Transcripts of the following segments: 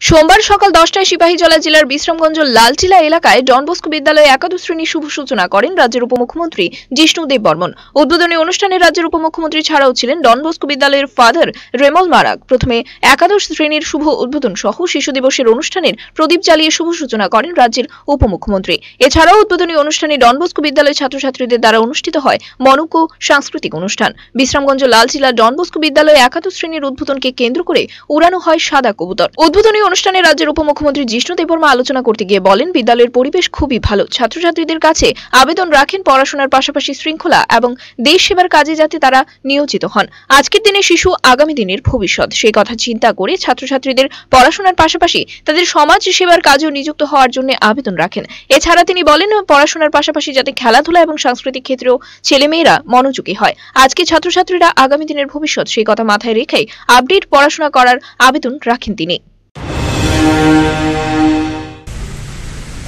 সোমবার সকাল দশটায় সিপাহীজলা জেলার বিশ্রামগঞ্জ লালটিলা এলাকায় ডনবস্কো বিদ্যালয়ে একাদশ শ্রেণির শুভ সূচনা করেন রাজ্যের উপমুখ্যমন্ত্রী জিষ্ণু দেব বর্মন উদ্বোধনী অনুষ্ঠানে রাজ্যের উপমুখ্যমন্ত্রী ছাড়াও ছিলেন ডনবস্কো বিদ্যালয়ের ফাদার রেমল মারাক প্রথমে একাদশ শ্রেণির শুভ উদ্বোধন সহ শিশু দিবসের অনুষ্ঠানের প্রদীপ জ্বালিয়ে শুভ সূচনা করেন রাজ্যের উপমুখ্যমন্ত্রী। এছাড়াও উদ্বোধনী অনুষ্ঠানে ডনবস্কো বিদ্যালয়ের ছাত্রছাত্রীদের দ্বারা অনুষ্ঠিত হয় মনজ্ঞ সাংস্কৃতিক অনুষ্ঠান। বিশ্রামগঞ্জ লালচিলা ডনবস্কো বিদ্যালয়ে একাদশ শ্রেণির উদ্বোধনকে কেন্দ্র করে উড়ানো হয় সাদা কবুতর। উদ্বোধনী অনুষ্ঠানে রাজ্যের উপমুখ্যমন্ত্রী জিষ্ণু দেববর্মা আলোচনা করতে গিয়ে বলেন, বিদ্যালয়ের পরিবেশ খুবই ভালো। ছাত্রছাত্রীদের কাছে আবেদন রাখেন পড়াশোনার পাশাপাশি শৃঙ্খলা এবং দেশ সেবার কাজে যাতে তারা নিয়োজিত হন। আজকের দিনে শিশু আগামী দিনের ভবিষ্যৎ। সেই কথা চিন্তা করে ছাত্রছাত্রীদের পড়াশোনার পাশাপাশি তাদের সমাজ সেবার কাজেও নিযুক্ত হওয়ার জন্য আবেদন রাখেন। এছাড়া তিনি বলেন, পড়াশোনার পাশাপাশি যাতে খেলাধুলা এবং সাংস্কৃতিক ক্ষেত্রেও ছেলেমেয়েরা মনোযোগী হয়। আজকে ছাত্রছাত্রীরা আগামী দিনের ভবিষ্যৎ সেই কথা মাথায় রেখেই আপডেট পড়াশোনা করার আবেদন রাখেন তিনি।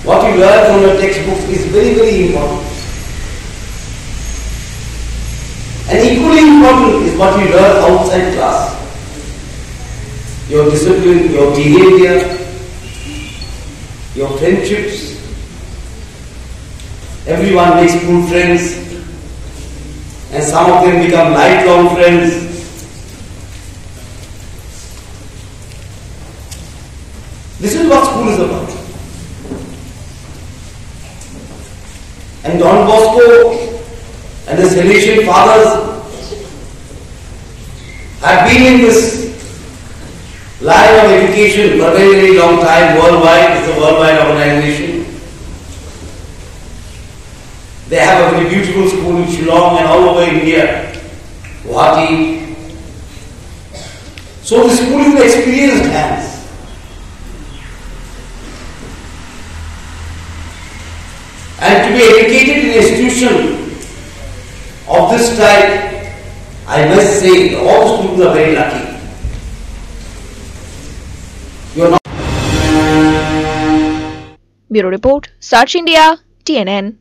What you learn from your textbooks is very, very important. And equally important is what you learn outside class. Your discipline, your behavior, your friendships. Everyone makes good friends, and some of them become lifelong friends. This is what school is about. And Don Bosco and the Salesian fathers have been in this line of education for a very, very long time worldwide. It's a worldwide organization. They have a very beautiful school in Shillong and all over India, Guwahati. So the school is experienced hands. and to be educated in an institution of this type, I must say all students are very lucky. Bureau Report, Search India, TNN.